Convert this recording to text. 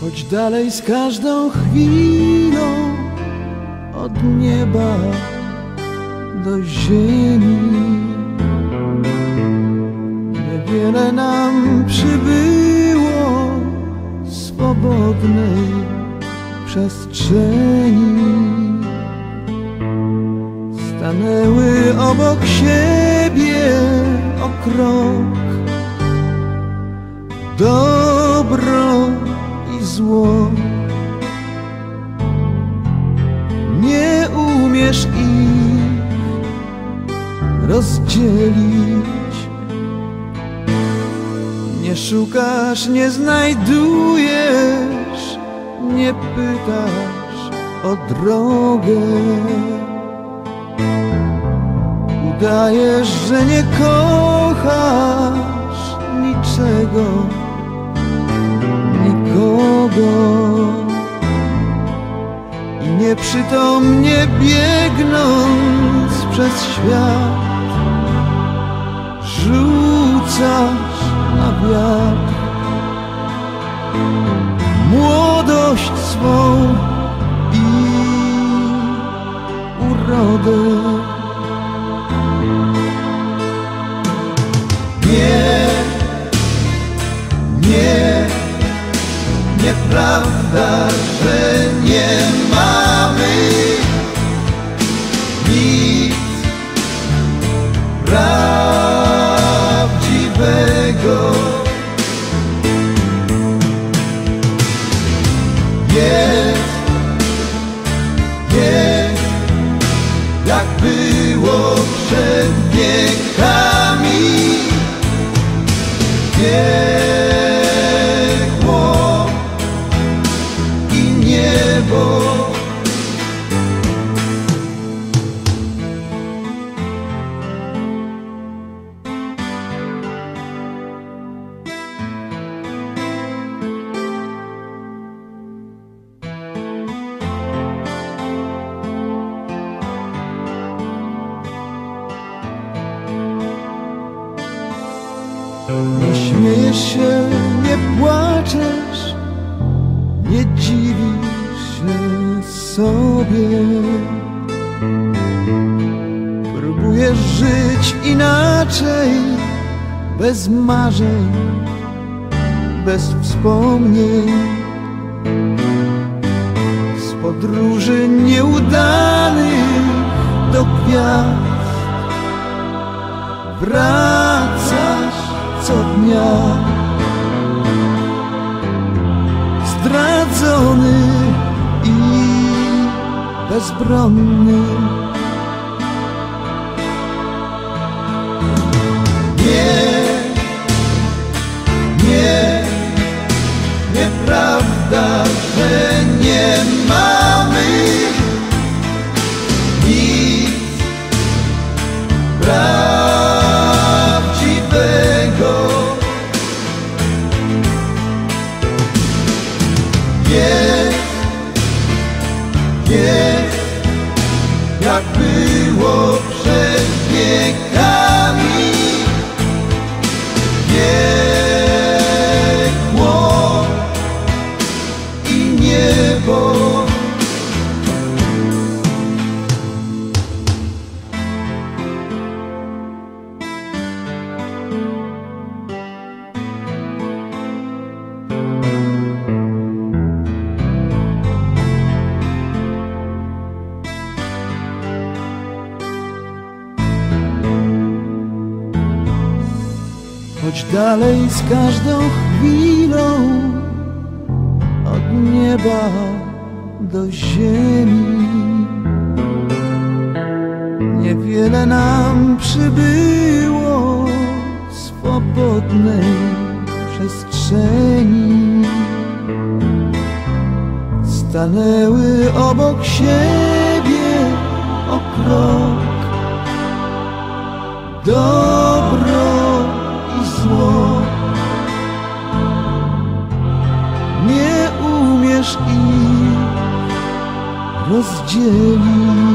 Chodź dalej z każdą chwilą od nieba do ziemi. Niewiele nam przybyło swobodnej przestrzeni. Stanęły obok siebie o krok. Dobro zło. Nie umiesz ich rozdzielić. Nie szukasz, nie znajdujesz, nie pytasz o drogę. Udajesz, że nie kochasz niczego, nikogo. I nieprzytomnie biegnąc przez świat, rzucasz na wiatr love. Śmiejesz się, nie płaczesz, nie dziwisz się sobie. Próbujesz żyć inaczej, bez marzeń, bez wspomnień. Z podróży nieudanych do gwiazd wracasz dnia. Zdradzony i bezbronny tak było dalej z każdą chwilą od nieba do ziemi. Niewiele nam przybyło swobodnej przestrzeni. Stanęły obok siebie o krok. Dobro Nie umiesz ich rozdzielić.